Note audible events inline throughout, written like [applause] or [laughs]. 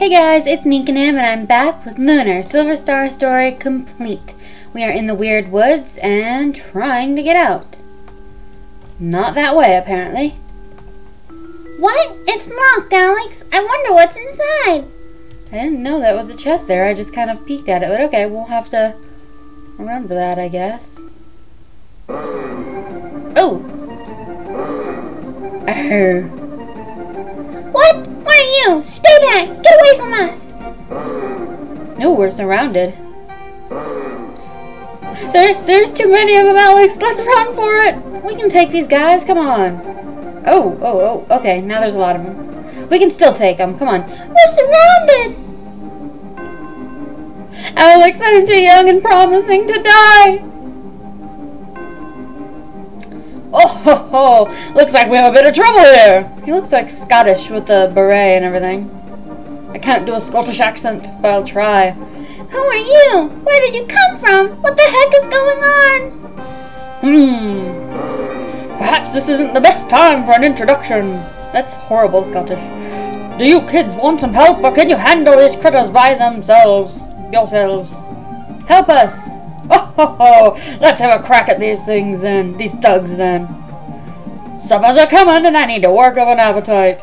Hey guys, it's Nichonym and I'm back with Lunar Silver Star Story complete. We are in the Weird Woods and trying to get out. Not that way, apparently. What? It's locked, Alex. I wonder what's inside. I didn't know that was a chest there. I just kind of peeked at it. But okay, we'll have to remember that, I guess. Oh! [laughs] Arr. You? Stay back! Get away from us! No, we're surrounded. There, there's too many of them, Alex. Let's run for it. We can take these guys. Come on. Oh, oh, oh. Okay, now there's a lot of them. We can still take them. Come on. We're surrounded! Alex, I'm too young and promising to die. Oh, ho, ho. Looks like we have a bit of trouble here. He looks like Scottish with the beret and everything. I can't do a Scottish accent, but I'll try. Who are you? Where did you come from? What the heck is going on? Hmm. Perhaps this isn't the best time for an introduction. That's horrible Scottish. Do you kids want some help, or can you handle these critters by themselves? Yourselves. Help us! Ho ho! Let's have a crack at these things then. These thugs then. Suppers are coming and I need to work up an appetite.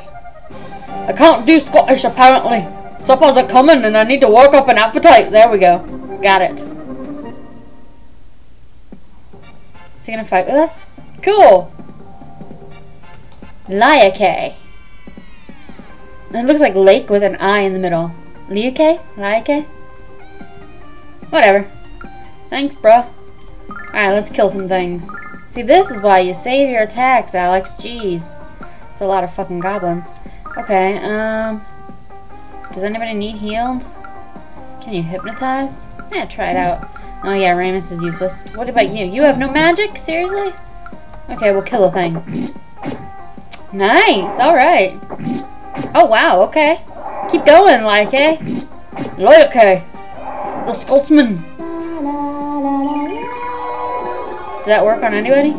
I can't do Scottish apparently. Suppers are coming and I need to work up an appetite. There we go. Got it. Is he gonna fight with us? Cool. Liake. It looks like lake with an I in the middle. Liake? Liake? Whatever. Thanks, bruh. Alright, let's kill some things. See, this is why you save your attacks, Alex. Jeez. It's a lot of fucking goblins. Okay, um... Does anybody need healed? Can you hypnotize? Yeah, try it out. Oh yeah, Ramus is useless. What about you? You have no magic? Seriously? Okay, we'll kill a thing. Nice, alright. Oh wow, okay. Keep going, like, eh? Like, The Scotsman. Did that work on anybody?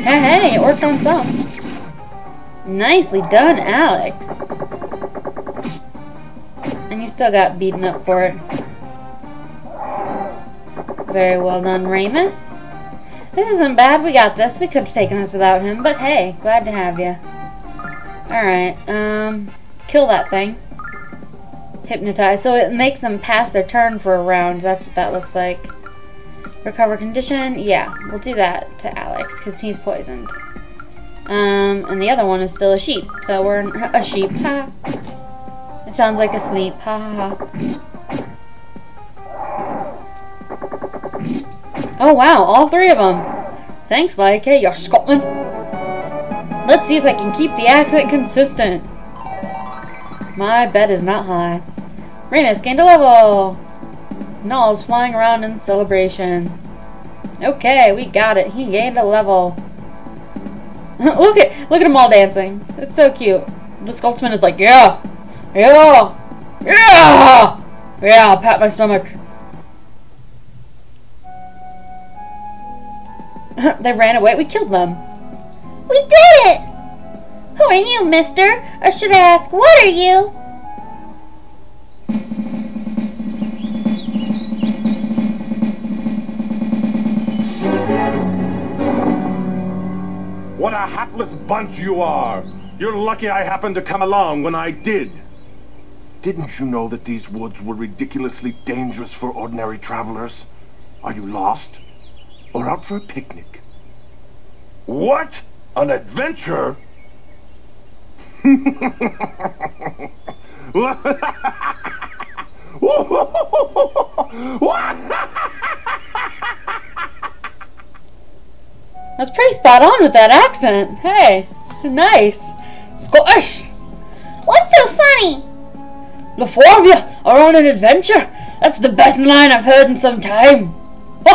Hey, hey, it worked on some. Nicely done, Alex. And you still got beaten up for it. Very well done, Ramus. This isn't bad. We got this. We could have taken this without him, but hey, glad to have you. Alright, um, kill that thing. Hypnotize. So it makes them pass their turn for a round. That's what that looks like. Recover condition. Yeah, we'll do that to Alex, because he's poisoned. Um, and the other one is still a sheep. So we're a sheep. Ha. It sounds like a sleep. Ha ha ha. Oh wow, all three of them. Thanks, Laika, you're Scotland. Let's see if I can keep the accent consistent. My bet is not high. Ramus gained a level. Nall's flying around in celebration. Okay, we got it. He gained a level. [laughs] look at look at them all dancing. It's so cute. The Scotsman is like, yeah, yeah, yeah, yeah. I'll pat my stomach. [laughs] they ran away. We killed them. We did it! Who are you, mister? Or should I ask, what are you? What a hapless bunch you are! You're lucky I happened to come along when I did. Didn't you know that these woods were ridiculously dangerous for ordinary travelers? Are you lost? Or out for a picnic? What? An adventure? [laughs] [laughs] That's pretty spot on with that accent. Hey, nice. Scottish. What's so funny? The four of you are on an adventure. That's the best line I've heard in some time. [laughs]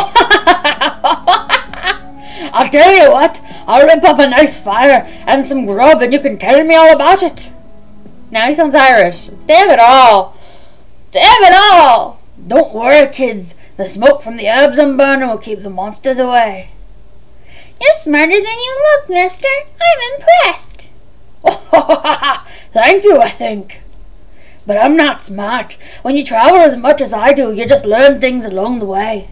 I'll tell you what, I'll rip up a nice fire and some grub and you can tell me all about it. Now he sounds Irish. Damn it all. Damn it all. Don't worry, kids. The smoke from the herbs I'm burning will keep the monsters away. You're smarter than you look, mister. I'm impressed. [laughs] Thank you, I think. But I'm not smart. When you travel as much as I do, you just learn things along the way.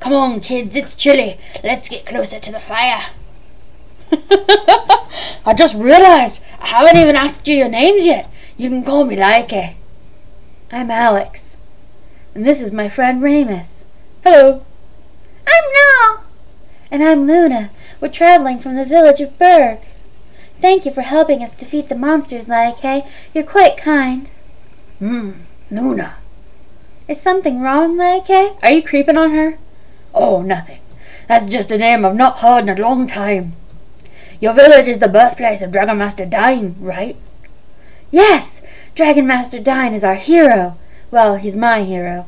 Come on, kids, it's chilly. Let's get closer to the fire. [laughs] I just realized I haven't even asked you your names yet. You can call me Laike. I'm Alex. And this is my friend Ramus. Hello. I'm Nall. And I'm Luna. We're traveling from the village of Burg. Thank you for helping us defeat the monsters, Laike. You're quite kind. Hmm, Luna. Is something wrong, Laike? Are you creeping on her? Oh, nothing. That's just a name I've not heard in a long time. Your village is the birthplace of Dragon Master Dyne, right? Yes! Dragon Master Dyne is our hero. Well, he's my hero.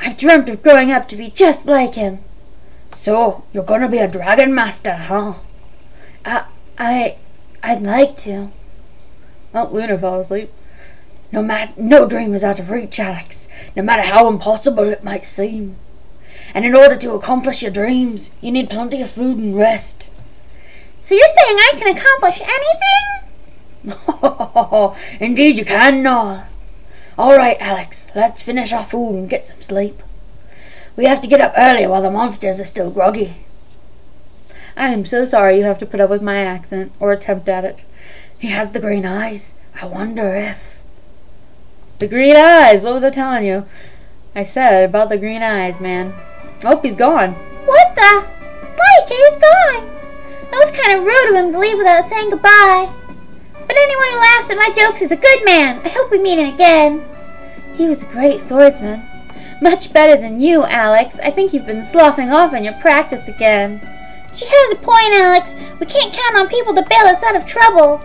I've dreamt of growing up to be just like him. So, you're gonna be a Dragon Master, huh? I, I, I'd like to. Well, Luna fell asleep. No mat- no dream is out of reach, Alex, no matter how impossible it might seem. And in order to accomplish your dreams, you need plenty of food and rest. So you're saying I can accomplish anything? [laughs] Indeed you can. All right, Alex, let's finish our food and get some sleep. We have to get up early while the monsters are still groggy. I am so sorry you have to put up with my accent, or attempt at it. He has the green eyes. I wonder if... The green eyes! What was I telling you? I said about the green eyes, man. Oh, he's gone. What the? Like, he's gone. That was kind of rude of him to leave without saying goodbye. But anyone who laughs at my jokes is a good man. I hope we meet him again. He was a great swordsman. Much better than you, Alex. I think you've been sloughing off on your practice again. She has a point, Alex. We can't count on people to bail us out of trouble.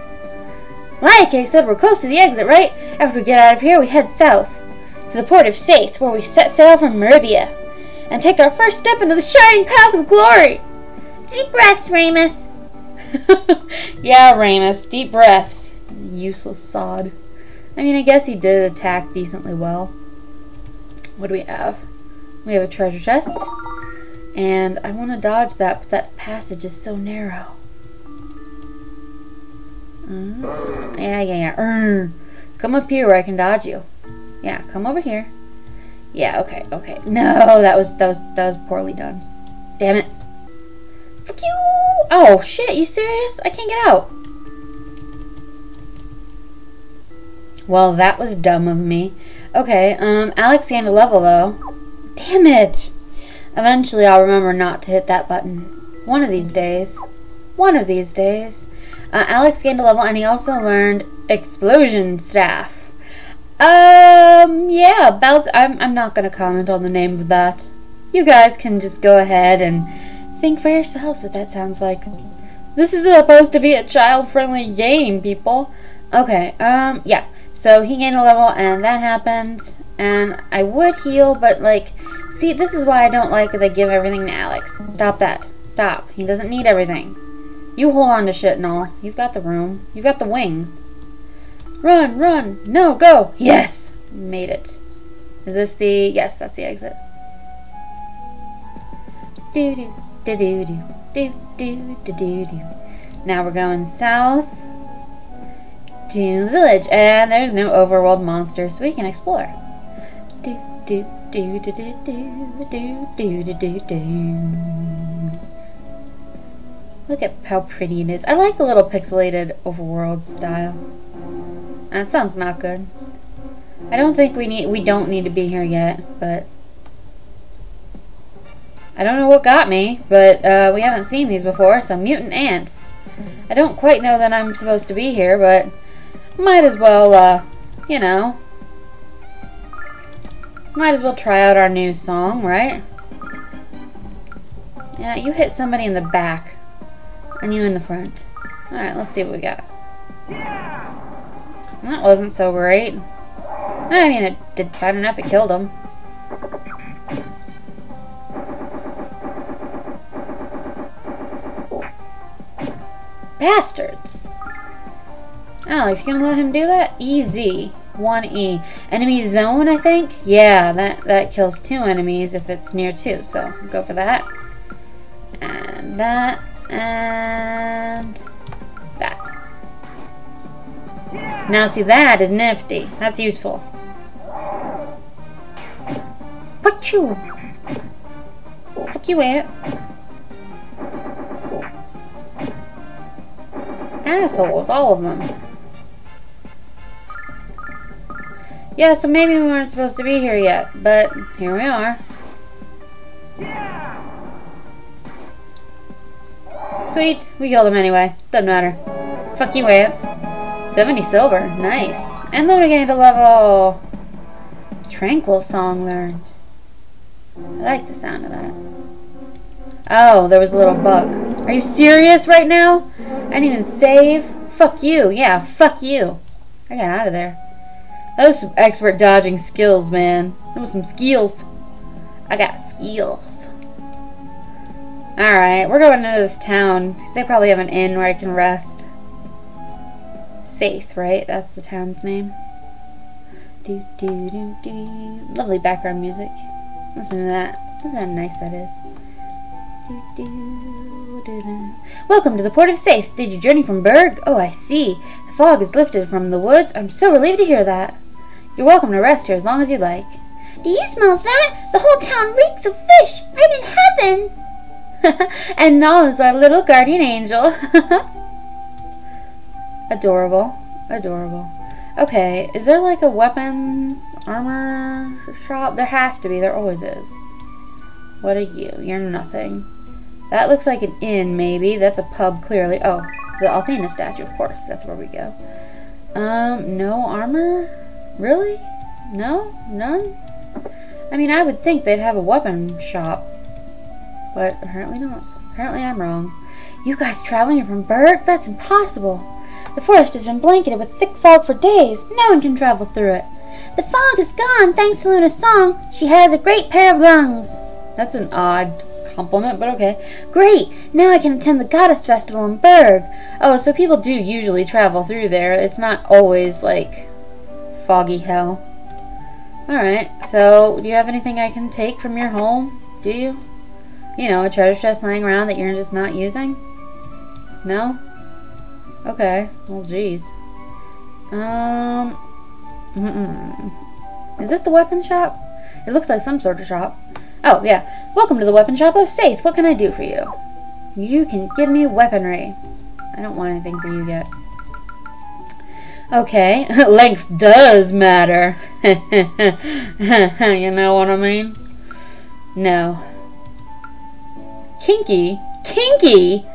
Like I said, we're close to the exit, right? After we get out of here, we head south. To the port of Saith, where we set sail from Meribia. And take our first step into the shining path of glory. Deep breaths, Ramus. [laughs] yeah, Ramus, deep breaths. Useless sod. I mean, I guess he did attack decently well. What do we have? We have a treasure chest. And I want to dodge that, but that passage is so narrow. Uh, yeah, yeah, yeah. Uh, come up here where I can dodge you. Yeah, come over here. Yeah, okay, okay. No, that was that was that was poorly done. Damn it. Fuck you! Oh shit, you serious? I can't get out. Well, that was dumb of me. Okay, um, Alex gained a level though. Damn it! Eventually I'll remember not to hit that button. One of these days. One of these days. Uh, Alex gained a level and he also learned Explosion Staff. Um, yeah, about, I'm, I'm not gonna comment on the name of that. You guys can just go ahead and think for yourselves what that sounds like. This is supposed to be a child-friendly game, people. Okay, um, yeah. So he gained a level and that happened. And I would heal, but like, see, this is why I don't like that they give everything to Alex. Stop that. Stop. He doesn't need everything. You hold on to shit and all. You've got the room. You've got the wings. Run, run. No, go. Yes. Made it. Is this the... Yes, that's the exit. Do do do do do do do do do do. Now we're going south to the village, and there's no overworld monsters, so we can explore. Do do do do do do do do do do. Look at how pretty it is. I like the little pixelated overworld style. That sounds not good. I don't think we need we don't need to be here yet, but I don't know what got me, but uh, we haven't seen these before, so mutant ants. I don't quite know that I'm supposed to be here, but might as well, uh, you know, might as well try out our new song, right? Yeah, you hit somebody in the back, and you in the front. Alright, let's see what we got. That wasn't so great. I mean, it did fine enough, it killed him. Bastards! Oh, Alex, you gonna let him do that? Easy. 1E. Enemy zone, I think? Yeah, that, that kills two enemies if it's near two, so go for that. And that, and that. Now see, that is nifty. That's useful. Fuck you. Fuck you, Ant. Assholes, all of them. Yeah, so maybe we weren't supposed to be here yet, but here we are. Sweet, we killed him anyway. Doesn't matter. Fuck you, ants. 70 silver, nice. And then we gained a level. Tranquil song learned. I like the sound of that. Oh, there was a little bug. Are you serious right now? I didn't even save? Fuck you. Yeah, fuck you. I got out of there. That was some expert dodging skills, man. Was some skills. I got skills. Alright, we're going into this town. Because they probably have an inn where I can rest. Saith, right? That's the town's name. Do, do, do, do. Lovely background music. Listen to that. Listen how nice that is. Welcome to the port of Saith. Did you journey from Burg? Oh, I see. The fog is lifted from the woods. I'm so relieved to hear that. You're welcome to rest here as long as you like. Do you smell that? The whole town reeks of fish. I'm in heaven. [laughs] and Nall is our little guardian angel. [laughs] Adorable. Adorable. Okay, is there like a weapons, armor shop? There has to be. There always is. What are you? You're nothing. That looks like an inn, maybe. That's a pub, clearly. Oh, the Althena statue, of course. That's where we go. Um, no armor? Really? No? None? I mean, I would think they'd have a weapon shop. But apparently not. Apparently I'm wrong. You guys traveling from Burg? That's impossible. The forest has been blanketed with thick fog for days. No one can travel through it. The fog is gone thanks to Luna's song. She has a great pair of lungs. That's an odd compliment, but okay. Great! Now I can attend the Goddess Festival in Burg. Oh, so people do usually travel through there. It's not always, like, foggy hell. Alright, so do you have anything I can take from your home? Do you? You know, a treasure chest lying around that you're just not using? No? Okay, well, geez. Um, mm -mm. is this the weapon shop? It looks like some sort of shop. Oh, yeah. Welcome to the weapon shop of Saith. What can I do for you? You can give me weaponry. I don't want anything for you yet. Okay, [laughs] length does matter. [laughs] you know what I mean? No. Kinky? Kinky?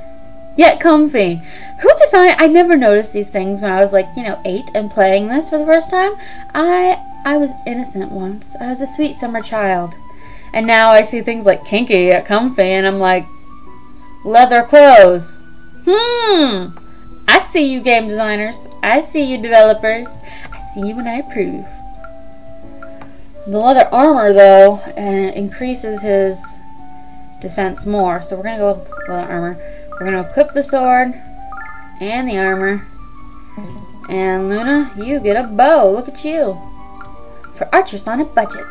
Yet comfy. Who designed? I never noticed these things when I was like, you know, eight and playing this for the first time. I I was innocent once. I was a sweet summer child. And now I see things like kinky yet comfy and I'm like, leather clothes. Hmm. I see you game designers. I see you developers. I see you and I approve. The leather armor, though, uh, increases his defense more. So we're going to go with leather armor. We're going to equip the sword and the armor. And Luna, you get a bow. Look at you. For archers on a budget.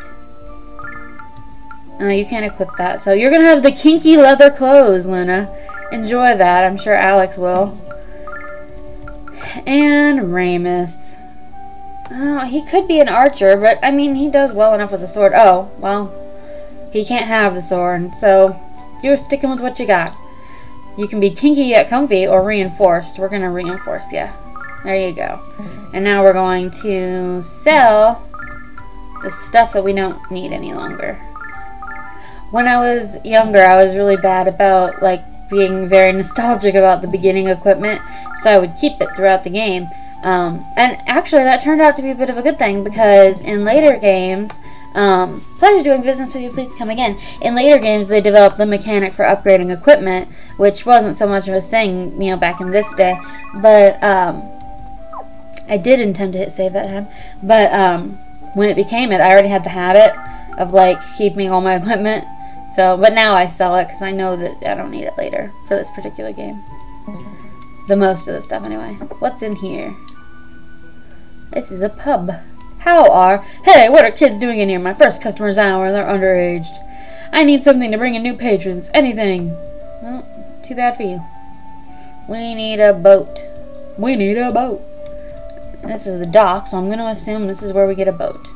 No, you can't equip that. So you're going to have the kinky leather clothes, Luna. Enjoy that. I'm sure Alex will. And Ramus. Oh, he could be an archer, but I mean, he does well enough with the sword. Oh, well, he can't have the sword, so you're sticking with what you got. You can be kinky yet comfy or reinforced. We're going to reinforce you. There you go. And now we're going to sell the stuff that we don't need any longer. When I was younger, I was really bad about, like, being very nostalgic about the beginning equipment, so I would keep it throughout the game. Um, and actually, that turned out to be a bit of a good thing because in later games, um, pleasure doing business with you. Please come again. In later games, they developed the mechanic for upgrading equipment, which wasn't so much of a thing, you know, back in this day. But um, I did intend to hit save that time. But um, when it became it, I already had the habit of like keeping all my equipment. So, but now I sell it because I know that I don't need it later for this particular game. The most of the stuff, anyway. What's in here? This is a pub. How are... Hey, what are kids doing in here? My first customer's hour. They're underaged. I need something to bring in new patrons. Anything. Well, too bad for you. We need a boat. We need a boat. This is the dock, so I'm going to assume this is where we get a boat.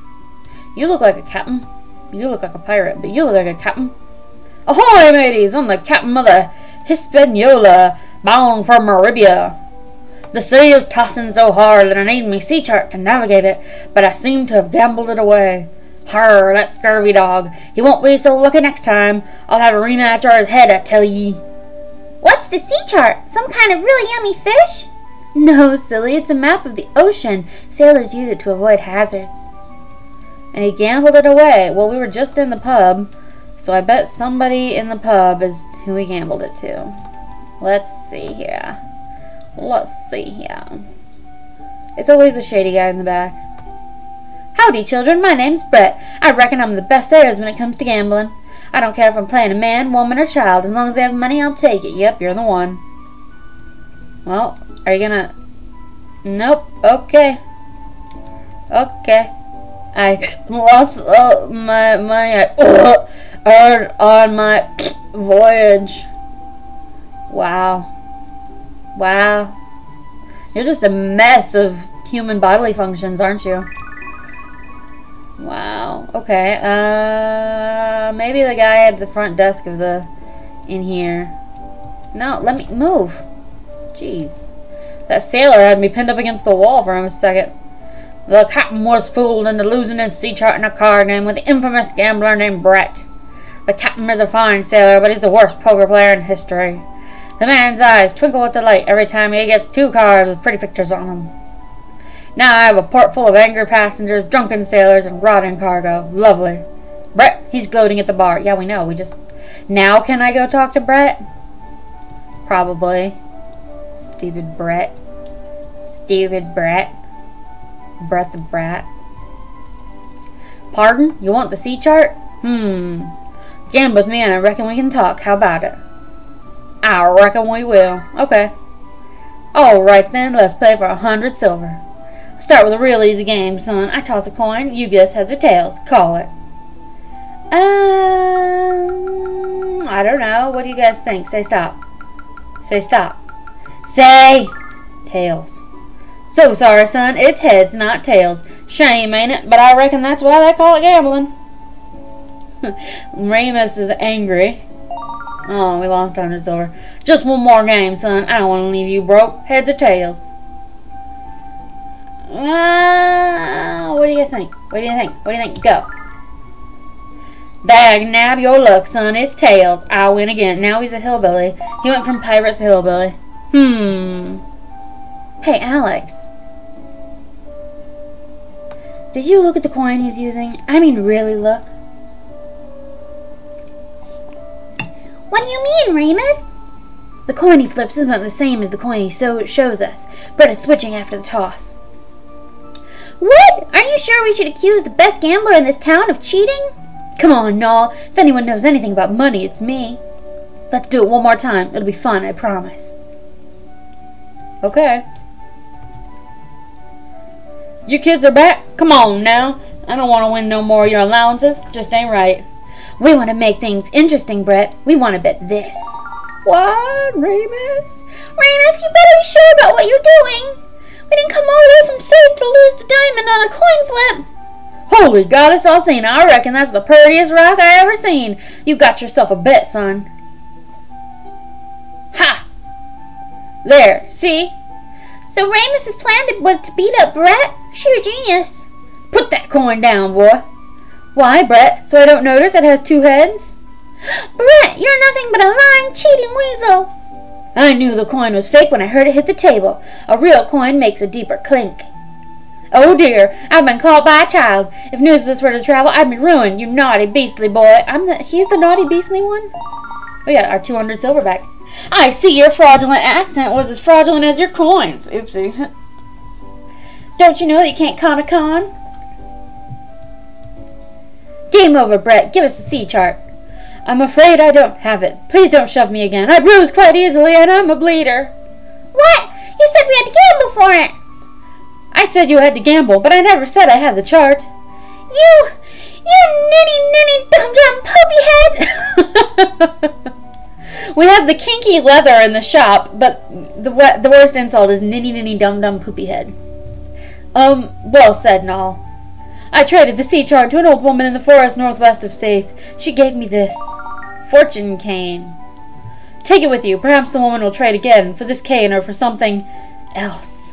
You look like a captain. You look like a pirate, but you look like a captain. Ahoy, mateys! I'm the captain of the Hispaniola, bound for Meribia. The sea is tossing so hard that I need me sea chart to navigate it, but I seem to have gambled it away. Har, that scurvy dog. He won't be so lucky next time. I'll have a rematch or his head, I tell ye. What's the sea chart? Some kind of really yummy fish? No, silly, it's a map of the ocean. Sailors use it to avoid hazards. And he gambled it away. while we were just in the pub, so I bet somebody in the pub is who he gambled it to. Let's see here. Let's see here. It's always a shady guy in the back. Howdy, children. My name's Brett. I reckon I'm the best there is when it comes to gambling. I don't care if I'm playing a man, woman, or child. As long as they have money, I'll take it. Yep, you're the one. Well, are you gonna... Nope. Okay. Okay. I lost all my money I earned on my voyage. Wow. Wow. You're just a mess of human bodily functions, aren't you? Wow. Okay. Uh, maybe the guy at the front desk of the in here. No, let me move. Jeez. That sailor had me pinned up against the wall for a second. The captain was fooled into losing his sea chart in a card game with the infamous gambler named Brett. The captain is a fine sailor, but he's the worst poker player in history. The man's eyes twinkle with delight every time he gets two cards with pretty pictures on them. Now I have a port full of angry passengers, drunken sailors, and rotting cargo. Lovely. Brett, he's gloating at the bar. Yeah, we know. We just... Now can I go talk to Brett? Probably. Stupid Brett. Stupid Brett. Brett the Brat. Pardon? You want the sea chart? Hmm. Gamble with me and I reckon we can talk. How about it? I reckon we will. Okay. Alright then, let's play for a hundred silver. Start with a real easy game, son. I toss a coin, you guess heads or tails. Call it. Um, I don't know. What do you guys think? Say stop. Say stop. Say tails. So sorry, son. It's heads, not tails. Shame, ain't it? But I reckon that's why they call it gambling. [laughs] Ramus is angry. Oh, we lost 100 over. Just one more game, son. I don't want to leave you broke. Heads or tails? Uh, what do you think? What do you think? What do you think? Go. Dag nab your luck, son. It's tails. I win again. Now he's a hillbilly. He went from pirate to hillbilly. Hmm. Hey, Alex. Did you look at the coin he's using? I mean, really look. What do you mean, Ramus? The coin he flips isn't the same as the coin he so shows us. Brett is switching after the toss. What? Are you sure we should accuse the best gambler in this town of cheating? Come on, Nall. If anyone knows anything about money, it's me. Let's do it one more time. It'll be fun, I promise. Okay. You kids are back? Come on now. I don't want to win no more of your allowances. Just ain't right. We want to make things interesting, Brett. We want to bet this. What, Ramus? Ramus, you better be sure about what you're doing. We didn't come all the way from South to lose the diamond on a coin flip. Holy goddess Althena, I reckon that's the prettiest rock I ever seen. You got yourself a bet, son. Ha! There, see? So Ramus's plan was to beat up Brett? Sheer genius. Put that coin down, boy. Why, Brett? So I don't notice it has two heads? Brett, you're nothing but a lying, cheating weasel. I knew the coin was fake when I heard it hit the table. A real coin makes a deeper clink. Oh dear, I've been caught by a child. If news of this were to travel, I'd be ruined, you naughty beastly boy. I'm the he's the naughty beastly one? Oh, we got our 200 silver back. I see your fraudulent accent was as fraudulent as your coins. Oopsie. Don't you know that you can't con a con? Game over, Brett. Give us the sea chart. I'm afraid I don't have it. Please don't shove me again. I bruise quite easily and I'm a bleeder. What? You said we had to gamble for it. I said you had to gamble, but I never said I had the chart. You, you ninny ninny dum dum poopy head. [laughs] we have the kinky leather in the shop, but the the worst insult is ninny ninny dum dum poopy head. Um, well said, Nall. I traded the sea chart to an old woman in the forest northwest of Saith. She gave me this. Fortune cane. Take it with you. Perhaps the woman will trade again for this cane or for something else.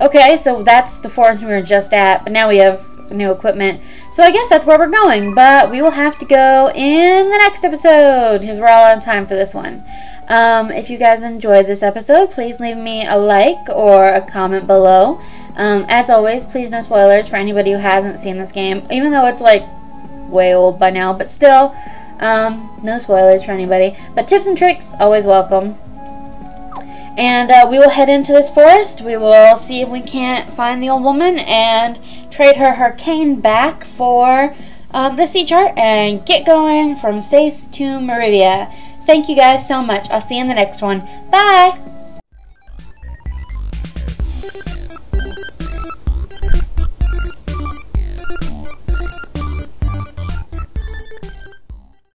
Okay, so that's the forest we were just at, but now we have new equipment. So I guess that's where we're going, but we will have to go in the next episode because we're all out of time for this one. Um, if you guys enjoyed this episode, please leave me a like or a comment below. Um, as always, please no spoilers for anybody who hasn't seen this game, even though it's like way old by now, but still, um, no spoilers for anybody. But tips and tricks, always welcome. And uh, we will head into this forest. We will see if we can't find the old woman and trade her her cane back for um, the sea chart and get going from Saith to Meribia. Thank you guys so much. I'll see you in the next one. Bye!